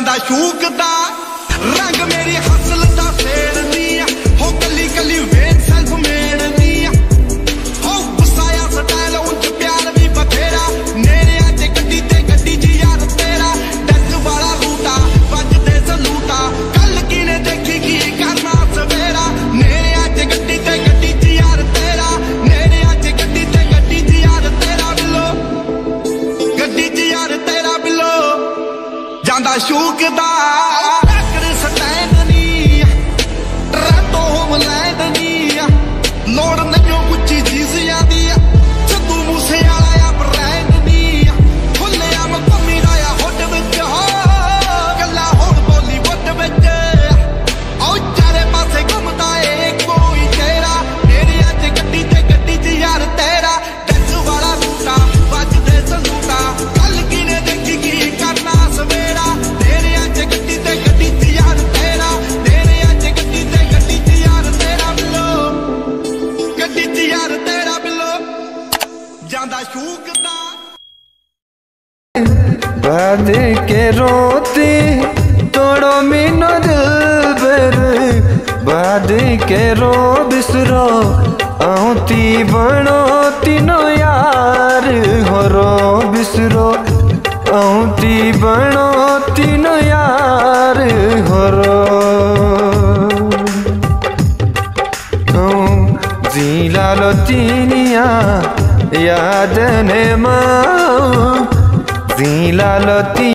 ਦਾ ਸ਼ੂਕ ਦਾ। ਰੰਗ ਮੇਰੀ ਹੱਸ माशूक बाँध के रोती तोड़ो मीनो दिल पर के रो बिसरो आउती बनो तीनो यार। हो रो बिसरो आउती बनो तीनो यार। हो रो जी लालो तीनिया याद ने माँ জিলালতি